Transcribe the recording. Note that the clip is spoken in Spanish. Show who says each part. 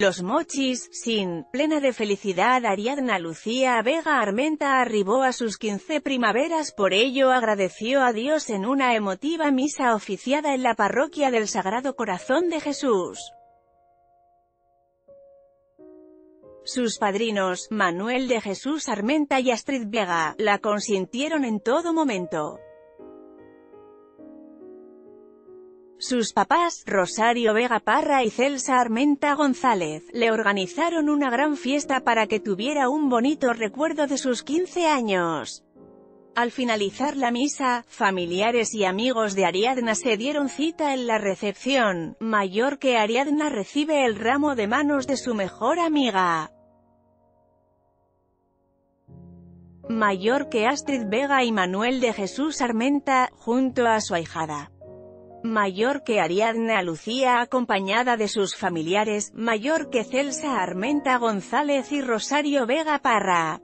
Speaker 1: Los Mochis, sin, plena de felicidad Ariadna Lucía Vega Armenta arribó a sus 15 primaveras por ello agradeció a Dios en una emotiva misa oficiada en la parroquia del Sagrado Corazón de Jesús. Sus padrinos, Manuel de Jesús Armenta y Astrid Vega, la consintieron en todo momento. Sus papás, Rosario Vega Parra y Celsa Armenta González, le organizaron una gran fiesta para que tuviera un bonito recuerdo de sus 15 años. Al finalizar la misa, familiares y amigos de Ariadna se dieron cita en la recepción, mayor que Ariadna recibe el ramo de manos de su mejor amiga. Mayor que Astrid Vega y Manuel de Jesús Armenta, junto a su ahijada mayor que Ariadna Lucía acompañada de sus familiares, mayor que Celsa Armenta González y Rosario Vega Parra.